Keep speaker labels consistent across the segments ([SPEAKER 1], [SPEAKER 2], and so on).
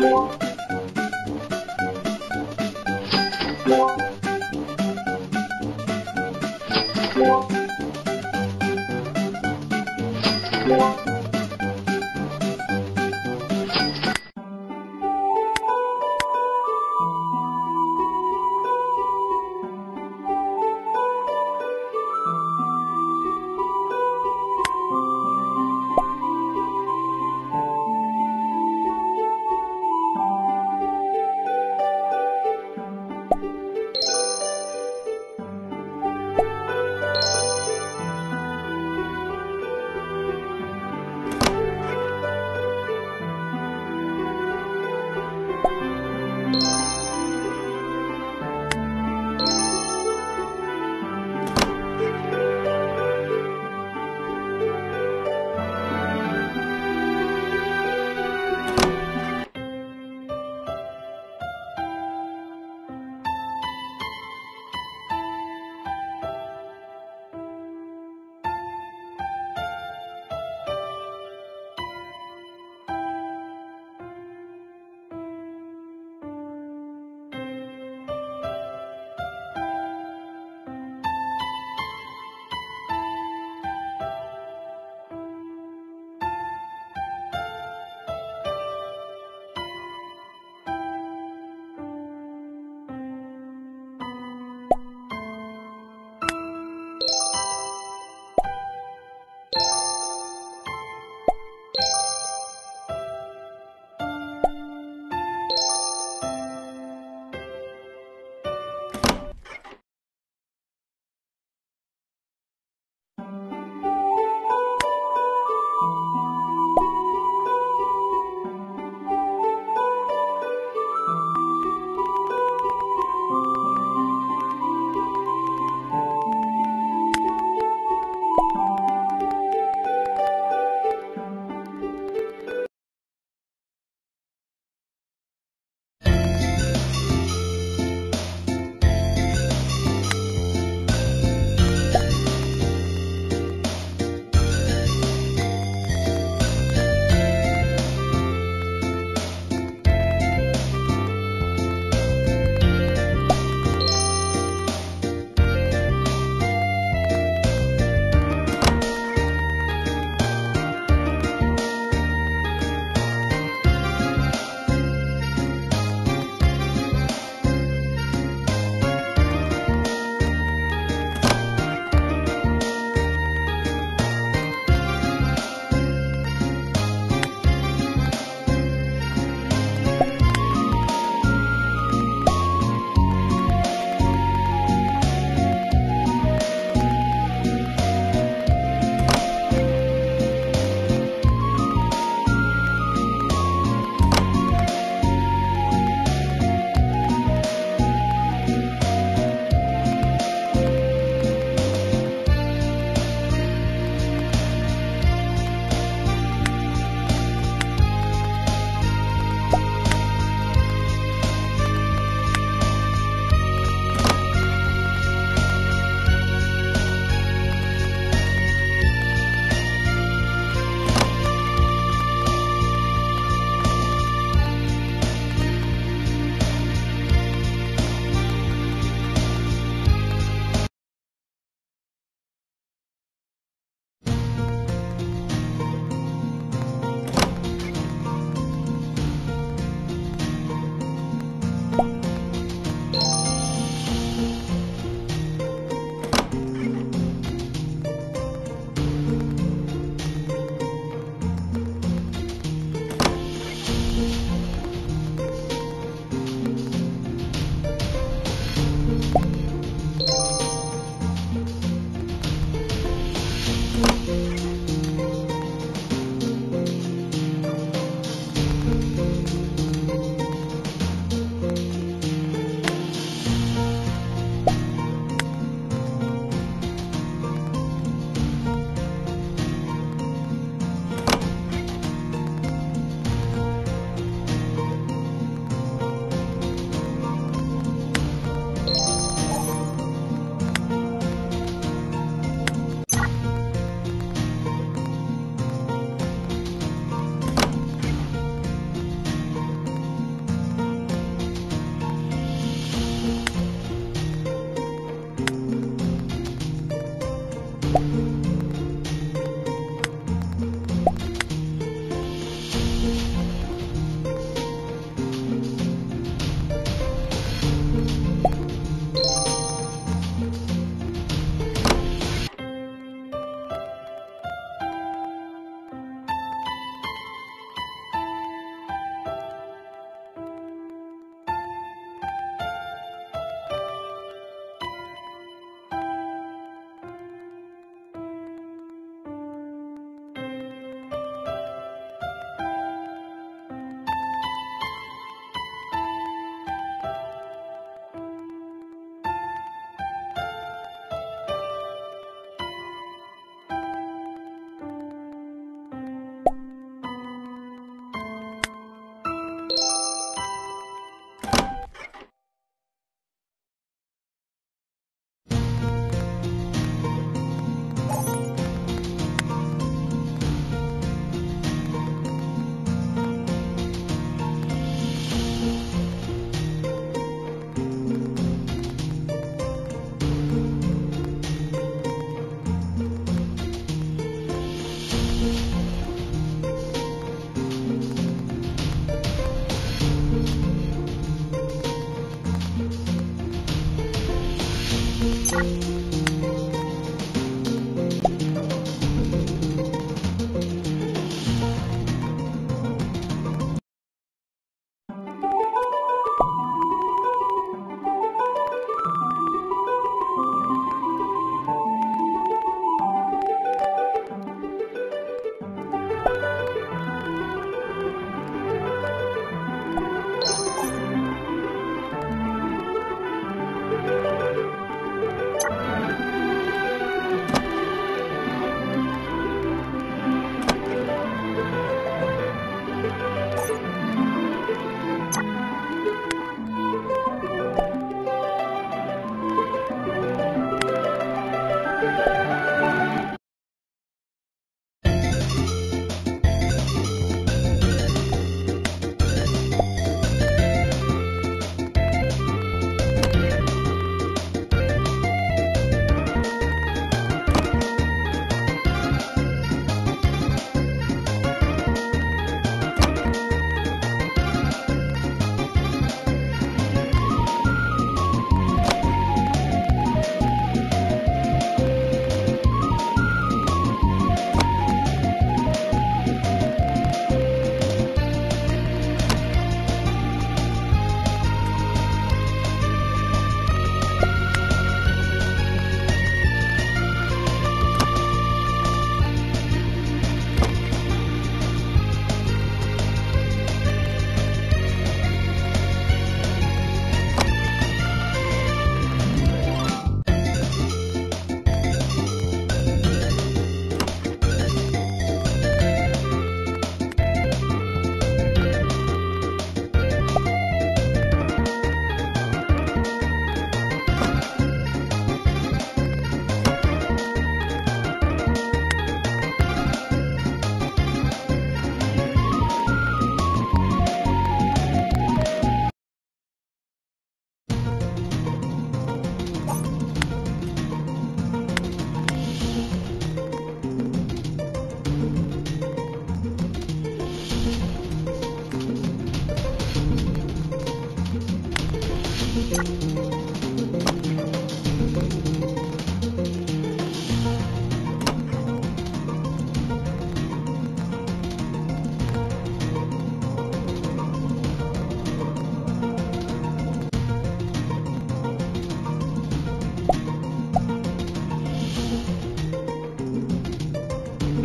[SPEAKER 1] Yeah.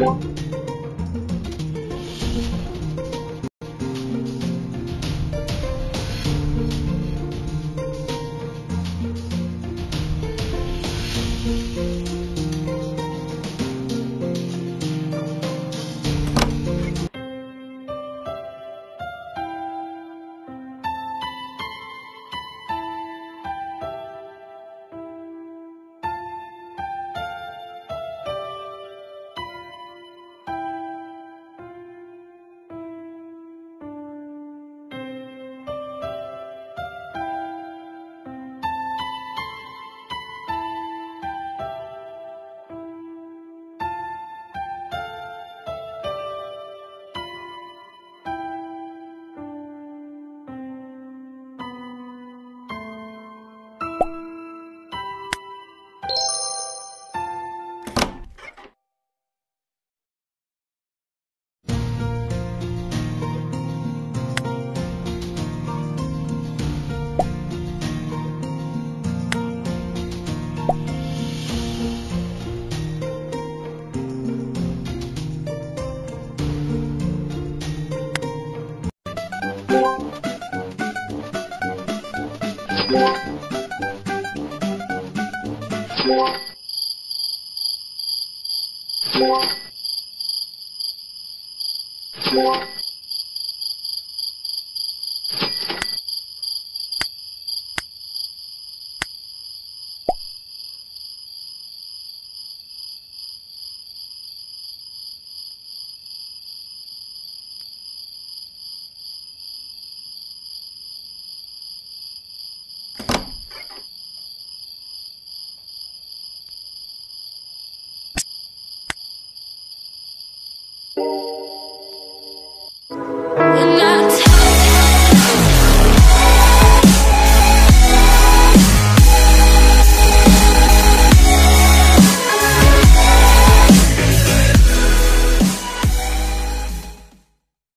[SPEAKER 1] Thank you. 波